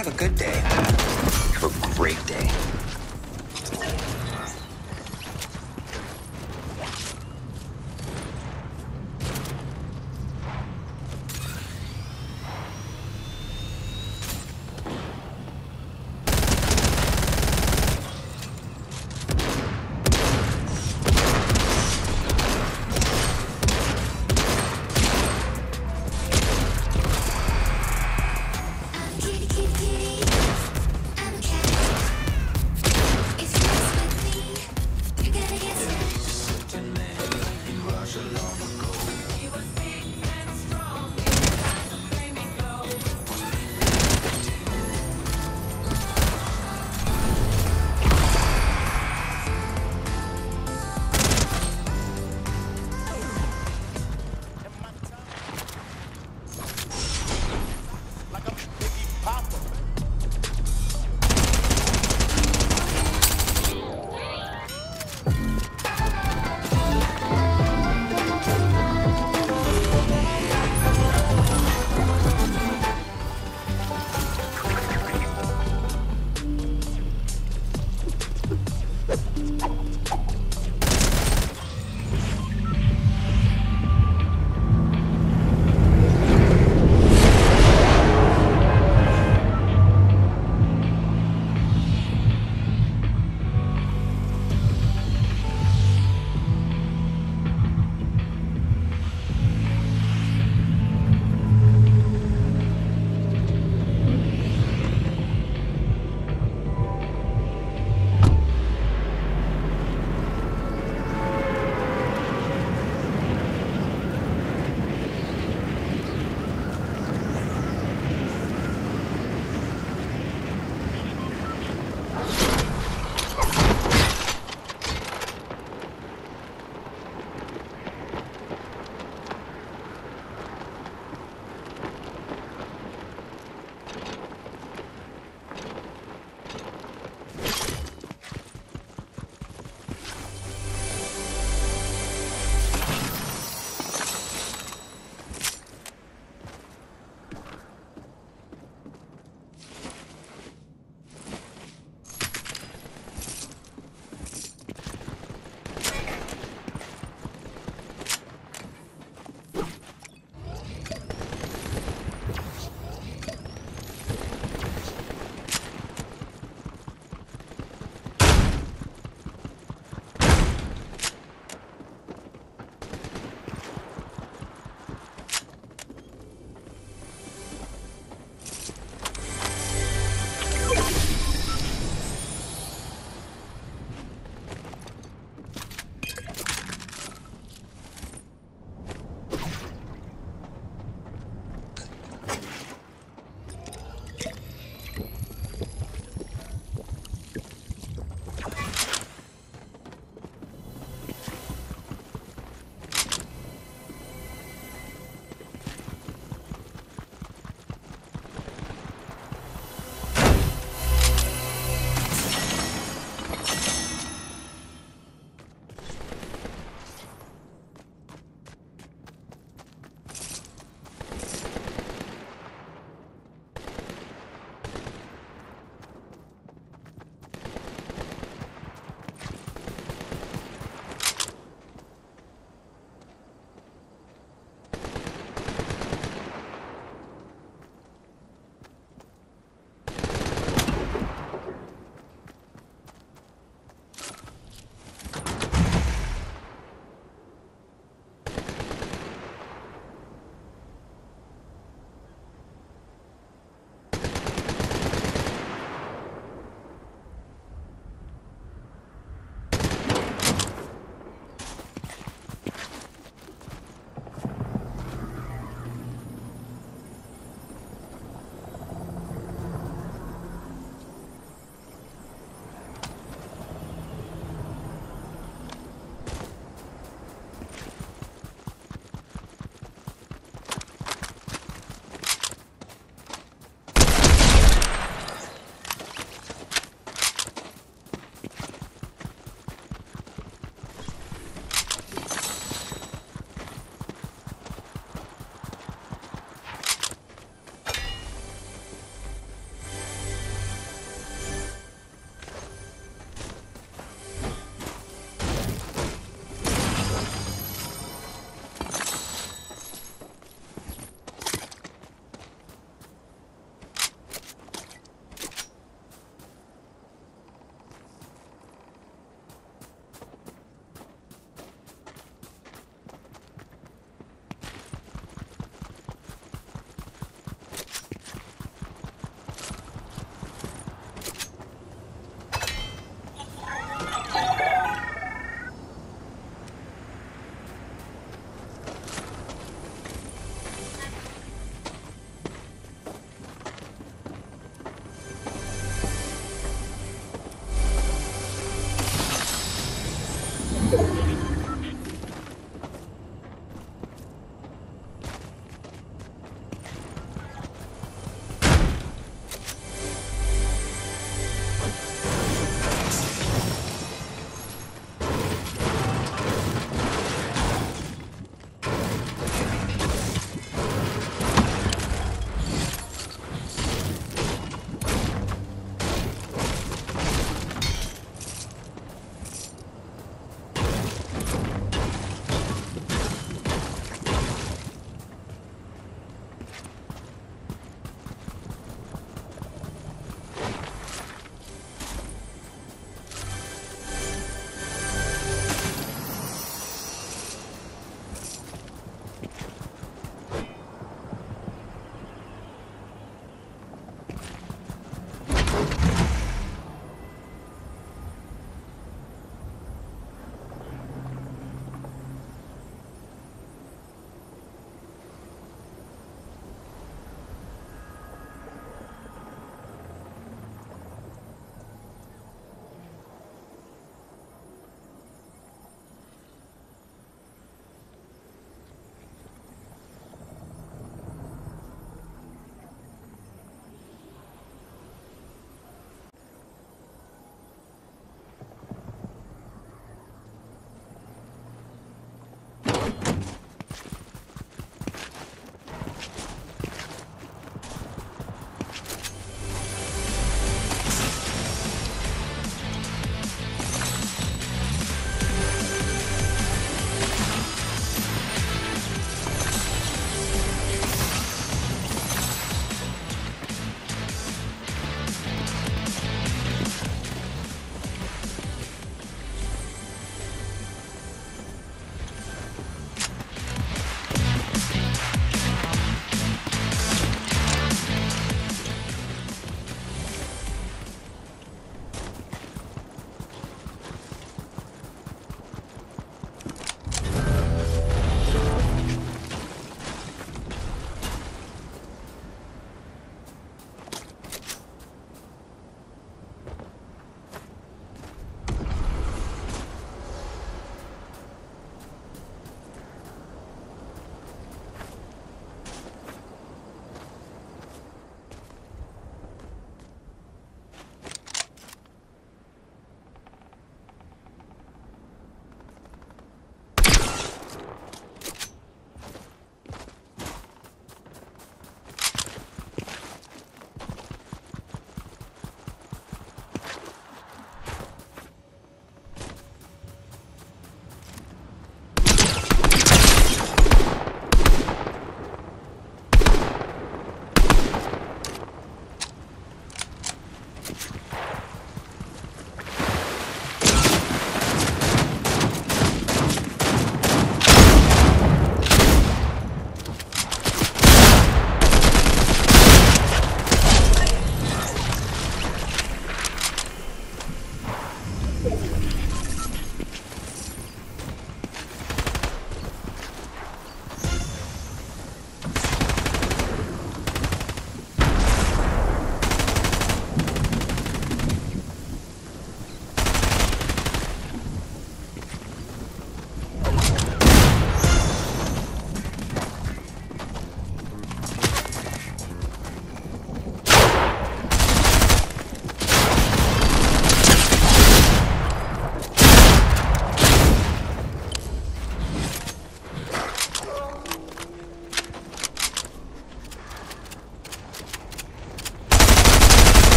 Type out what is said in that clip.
Have a good day. Have a great day.